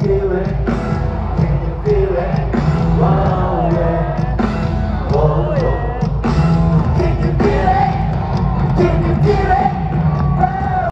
doing